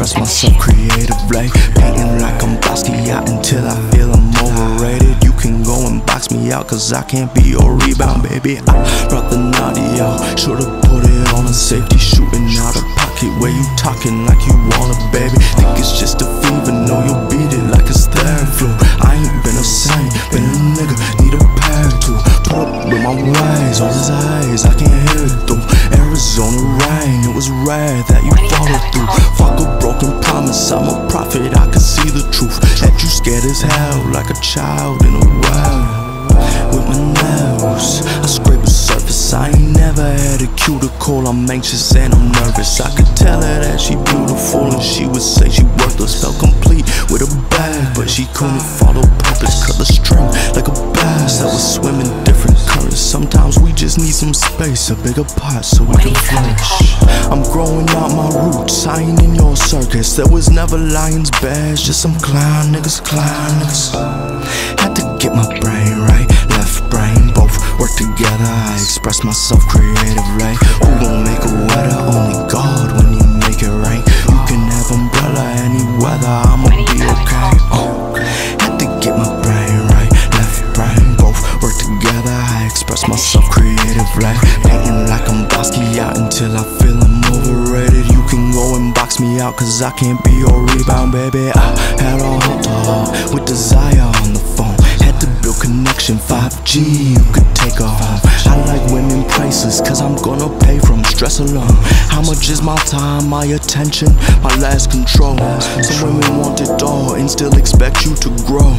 express myself creatively. Painting like I'm Basquiat until I feel I'm overrated. You can go and box me out, cause I can't be your rebound, baby. I brought the naughty out, should've put it on a safety, I'm a prophet, I can see the truth. That you scared as hell, like a child in a well. With my nails, I scrape the surface. I ain't never had a cuticle. I'm anxious and I'm nervous. I could tell her that she beautiful and she would say she worthless. Felt complete with a bag, but she couldn't follow purpose. Cut the string like a bass that was swimming different currents. Sometimes we just need some space, a bigger pot so we can flourish. I'm growing out my roots. I ain't in your circus. There was never lions, bears, just some clown niggas, clown niggas. Had to get my brain right, left brain both work together. I express myself creatively. Who gon' make a weather? Only God when you make it rain. You can have umbrella any weather. I'ma creatively. Painting like I'm Basquiat until I feel I'm overrated. You can go and box me out, cause I can't be your rebound, baby. I had a heart to heart with desire on the phone. Had to build connection, 5G, you could take her home. I like women priceless, cause I'm gonna pay from stress alone. How much is my time, my attention, my last control? Some women want it all and still expect you to grow.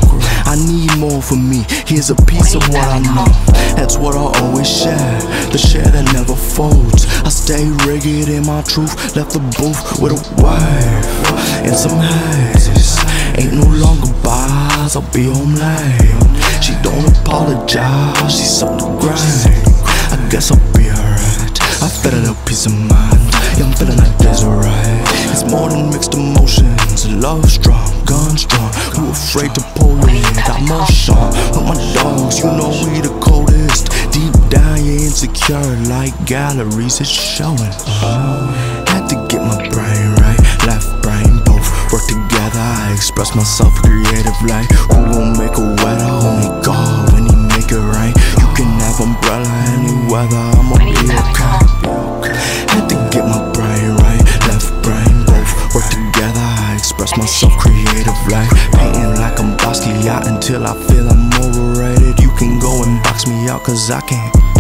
I need more for me, here's a piece of what I know. That's what I always share, the share that never folds. I stay rigid in my truth, left the booth with a wife and some haze. Ain't no longer bars, I'll be home late. She don't apologize, she's on the grind. I guess alright. I feel a little peace of mind. Yeah, I'm feeling like this right. It's more than mixed emotions. Love strong, gun strong. Who afraid to pull it? Got motion with my dogs. You know we the coldest. Deep down, you're insecure like galleries. It's showing. Uh, had to get my brain right, left brain both work together. I express myself creatively. Who will make a weather? Only like I'm Basquiat until I feel I'm overrated. You can go and box me out, cause I can't.